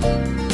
嗯。